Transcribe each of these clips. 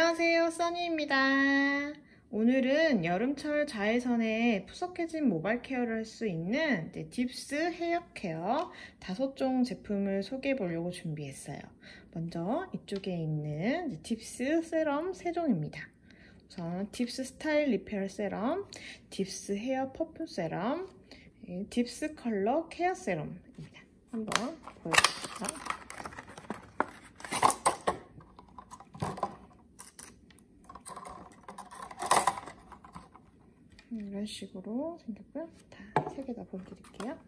안녕하세요 써니입니다. 오늘은 여름철 자외선에 푸석해진 모발 케어를 할 수 있는 딥스 헤어 케어 다섯 종 제품을 소개해 보려고 준비했어요. 먼저 이쪽에 있는 딥스 세럼 세종입니다. 우선 딥스 스타일 repair serum 딥스 hair perfume serum 딥스 컬러 care serum입니다. 한번 보여드릴게요 이런 식으로 생겼고요. 다 세 개 다 보여드릴게요.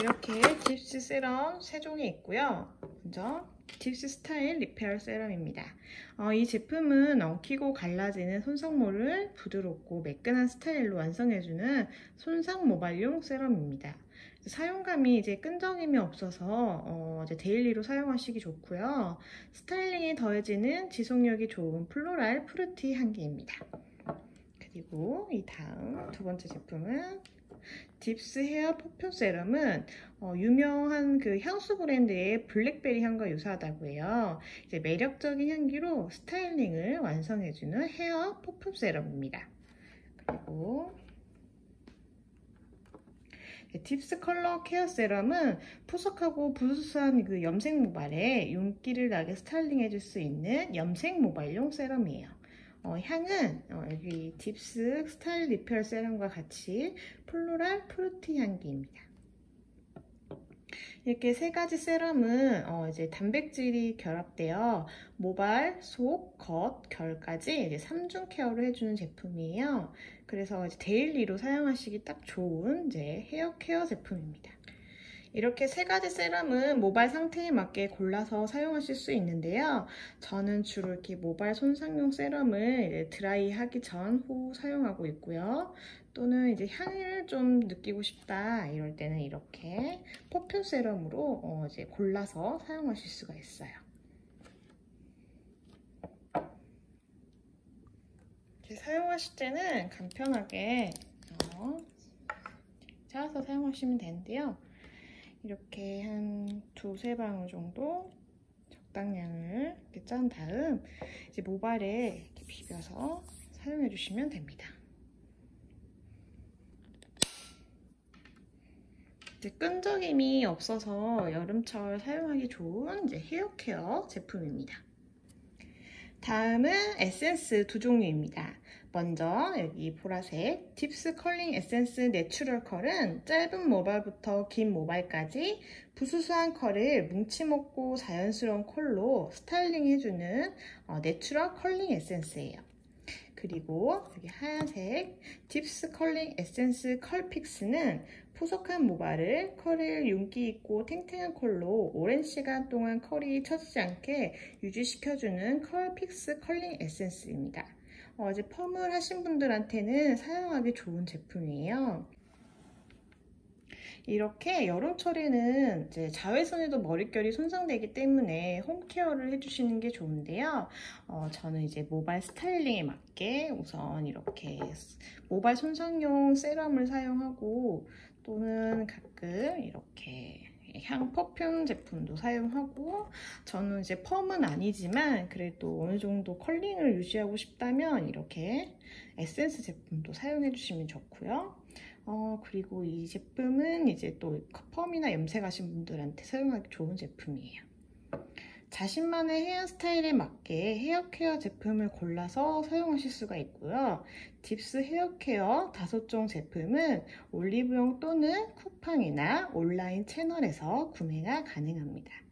이렇게 딥스 세럼 세 종이 있고요. 먼저 딥스 스타일 repair serum입니다. 어, 이 제품은 엉키고 갈라지는 손상모를 부드럽고 매끈한 스타일로 완성해주는 손상 모발용 serum입니다. 사용감이 이제 끈적임이 없어서 어, 이제 daily로 사용하시기 좋고요. styling이 더해지는 지속력이 좋은 floral fruity 향기입니다. 그리고 이 다음 두 번째 제품은 딥스 hair perfume serum은 어, 유명한 그 향수 브랜드의 블랙베리 향과 유사하다고 해요. 이제 매력적인 향기로 styling을 완성해주는 hair perfume serum입니다. 그리고 딥스 컬러 care serum은 푸석하고 부스스한 그 염색 모발에 윤기를 나게 스타일링 해줄 수 있는 염색 모발용 serum이에요. 어, 향은 어, 여기 딥스 스타일 repair serum과 같이 floral fruity 향기입니다. 이렇게 세 가지 serum은 어, 이제 단백질이 결합되어 모발, 속, 겉, 결까지 이제 3중 care를 해주는 제품이에요. 그래서 daily로 사용하시기 딱 좋은 이제 헤어 케어 제품입니다. 이렇게 세 가지 serum은 모발 상태에 맞게 골라서 사용하실 수 있는데요. 저는 주로 이렇게 모발 손상용 세럼을 드라이 하기 전, 후 사용하고 있고요. 또는 이제 향을 좀 느끼고 싶다 이럴 때는 이렇게 퍼퓸 세럼으로 어 이제 골라서 사용하실 수가 있어요. 사용하실 때는 간편하게 어 짜서 사용하시면 되는데요. 이렇게 한 두세 방울 정도 적당량을 이렇게 짠 다음 이제 모발에 이렇게 비벼서 사용해 주시면 됩니다. 이제 끈적임이 없어서 여름철 사용하기 좋은 이제 헤어 케어 제품입니다. 다음은 에센스 두 종류입니다. 먼저 여기 보라색 딥스 컬링 에센스 natural curl은 짧은 모발부터 긴 모발까지 부수수한 컬을 뭉침 없고 자연스러운 컬로 스타일링 해주는 어, natural curling 에센스예요. 그리고 여기 하얀색 딥스 컬링 에센스 curl fix는 푸석한 모발을 컬을 윤기 있고 탱탱한 컬로 오랜 시간 동안 컬이 처지지 않게 유지시켜주는 curl fix curling 에센스입니다. 어제 펌을 하신 분들한테는 사용하기 좋은 제품이에요. 이렇게 여름철에는 이제 자외선에도 머릿결이 손상되기 때문에 홈케어를 해주시는 게 좋은데요. 어, 저는 이제 모발 스타일링에 맞게 우선 이렇게 모발 손상용 세럼을 사용하고 또는 가끔 이렇게 향 퍼퓸 제품도 사용하고 저는 이제 펌은 아니지만 그래도 어느 정도 컬링을 유지하고 싶다면 이렇게 에센스 제품도 사용해 주시면 좋고요. 어, 그리고 이 제품은 이제 또 펌이나 염색하신 분들한테 사용하기 좋은 제품이에요. 자신만의 헤어스타일에 맞게 헤어케어 제품을 골라서 사용하실 수가 있고요. 딥스 헤어케어 5종 제품은 올리브영 또는 쿠팡이나 온라인 채널에서 구매가 가능합니다.